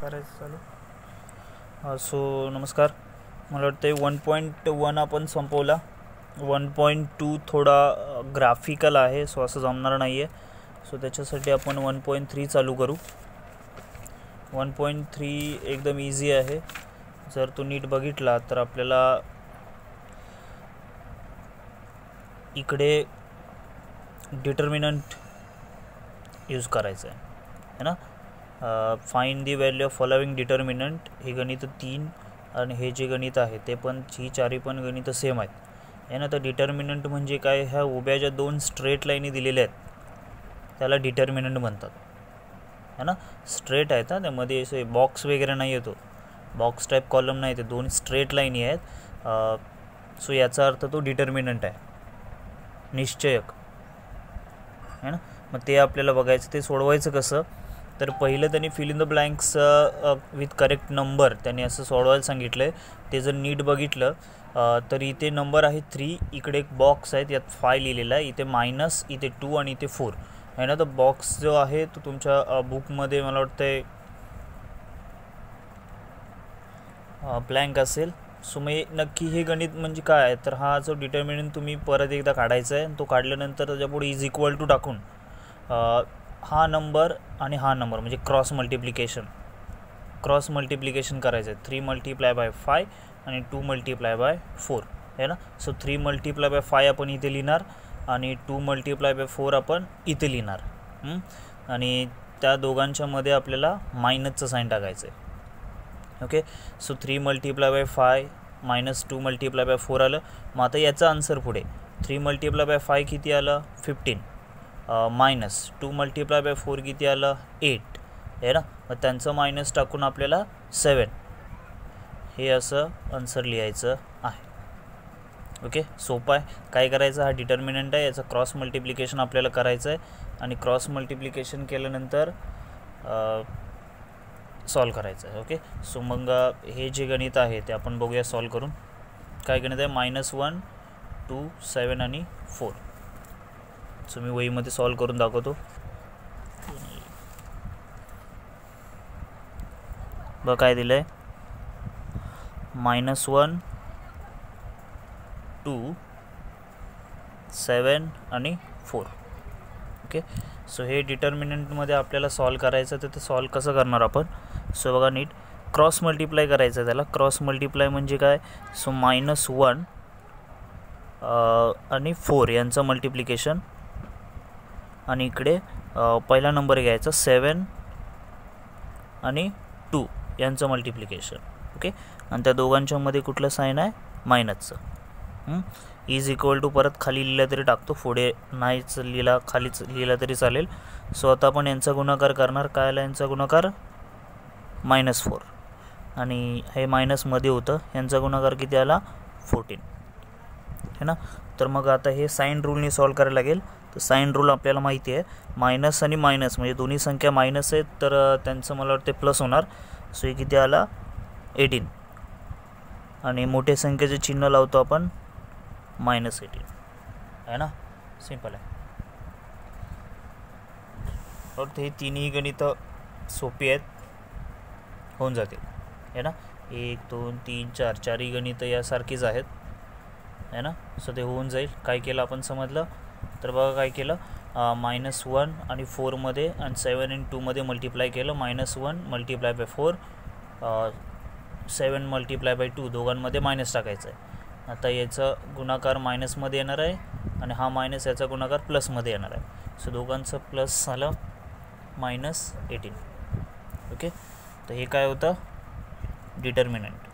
करायचं चालू. सो नमस्कार. मला वाटतं वन पॉईंट वन आपण संपवला. वन पॉईंट टू थोडा ग्राफिकल आहे सो असं जमणार नाही आहे सो त्याच्यासाठी आपण वन पॉईंट थ्री चालू करू. वन पॉईंट थ्री एकदम इझी आहे. जर तो नीट बघितला तर आपल्याला इकडे डिटर्मिनंट यूज करायचं आहे है ना? Find the value of following determinant हे गणित तीन आणि हे जे गणित आहे ते पण ही चारी पण गणितं सेम आहेत. आहे ना तर डिटर्मिनंट म्हणजे काय? ह्या उभ्या ज्या दोन स्ट्रेट लाईनी दिलेल्या आहेत त्याला डिटर्मिनंट म्हणतात. है ना स्ट्रेट आहेत ना त्यामध्ये असे बॉक्स वगैरे नाही येतो. बॉक्स टाईप कॉलम नाही ते दोन स्ट्रेट लाईनी आहेत. सो याचा अर्थ तो डिटर्मिनंट आहे. निश्चयक. है ना मग ते आपल्याला बघायचं ते सोडवायचं कसं? तर पहिलं त्यांनी fill in the blanks with correct number त्यांनी असं सोडवायला सांगितलं आहे ते जर नीट बघितलं तर इथे नंबर आहे थ्री इकडे एक बॉक्स आहे यात फाय लिहिलेला आहे. इथे मायनस इथे टू आणि इथे फोर आहे ना? तर बॉक्स जो आहे तो तुमच्या बुकमध्ये मला वाटतं ब्लँक असेल. सो मग नक्की हे गणित म्हणजे काय आहे? तर हा जो डिटर्मिनंट तुम्ही परत एकदा काढायचा आहे तो काढल्यानंतर त्याच्यापुढे इज इक्वल टू टाकून हा नंबर आणि हा नंबर म्हणजे क्रॉस मल्टिप्लिकेशन. क्रॉस मल्टिप्लिकेशन करायचं आहे थ्री मल्टिप्लाय बाय फाय आणि टू मल्टिप्लाय बाय फोर. आहे ना? So three multiply by five आपण इथे लिहिणार आणि टू मल्टिप्लाय बाय फोर आपण इथे लिहिणार. आणि त्या दोघांच्यामध्ये आपल्याला मायनसचं साईन टाकायचं आहे okay? So three multiply by five minus two multiply by four आलं. मग आता याचा आन्सर पुढे. थ्री मल्टिप्लाय बाय फाय किती आलं? Fifteen. Minus two multiply by four किती आलं? एट आहे ना? मग त्यांचं मायनस टाकून आपल्याला सेवन हे असं आन्सर लिहायचं आहे. ओके सोपं आहे. काय करायचं? हा डिटर्मिनंट आहे. याचं क्रॉस मल्टिप्लिकेशन आपल्याला करायचं आहे आणि क्रॉस मल्टिप्लिकेशन केल्यानंतर सॉल्व करायचं आहे ओके सो मग हे जे गणित आहे ते आपण बघूया सॉल्व करून. काय गणित आहे? मायनस वन टू सेवन आणि फोर सो मी वहीमध्ये सॉल्व करून दाखवतो. बघ काय दिलं आहे मायनस वन टू सेवन आणि फोर ओके सो हे डिटर्मिनंटमध्ये आपल्याला सॉल्व करायचं तर ते सॉल्व कसं करणार आपण? सो बघा नीट. क्रॉस मल्टिप्लाय करायचं आहे त्याला. क्रॉस मल्टिप्लाय म्हणजे काय? सो मायनस वन आणि फोर यांचं मल्टिप्लिकेशन आणि इकडे पहिला नंबर घ्यायचा सेवन आणि टू यांचं मल्टिप्लिकेशन. ओके? आणि त्या दोघांच्यामध्ये कुठलं साईन आहे? मायनसचं. इज इक्वल टू परत खाली लिहिलं तरी टाकतो. पुढे नाहीच लिहिला खालीच लिहिला तरी चालेल. सो आता आपण यांचा गुणाकार करणार. काय आला यांचा गुणाकार? मायनस फोर आणि हे मायनसमध्ये होतं. यांचा गुणाकार किती आला? फोर्टीन है ना? तर मग आता हे साईन रूलनी सॉल्व करायला लागेल. तर साईन रूल आपल्याला माहिती आहे. मायनस आणि मायनस म्हणजे दोन्ही संख्या मायनस आहेत तर त्यांचं मला वाटते प्लस होणार. सो हे किती आला? एटीन. आणि मोठ्या संख्येचे चिन्ह लावतो आपण मायनस एटीन. आहे ना? सिंपल आहे. तर हे तिन्ही गणितं सोपी आहेत. होऊन जातील. आहे ना? एक दोन तीन चार चारही गणितं यासारखीच आहेत. आहे ना? सो ते होऊन जाईल. काय केलं आपण समजलं? तर बघा काय केलं मायनस वन आणि फोरमध्ये आणि सेवन इन टूमध्ये मल्टिप्लाय केलं minus one multiply by four seven multiply by two दोघांमध्ये मायनस टाकायचं आहे आता याचं गुणाकार मायनसमध्ये येणार आहे आणि हा मायनस याचा गुणाकार प्लसमध्ये येणार आहे. सो दोघांचं प्लस झालं मायनस एटीन ओके तर हे काय होतं? डिटर्मिनंट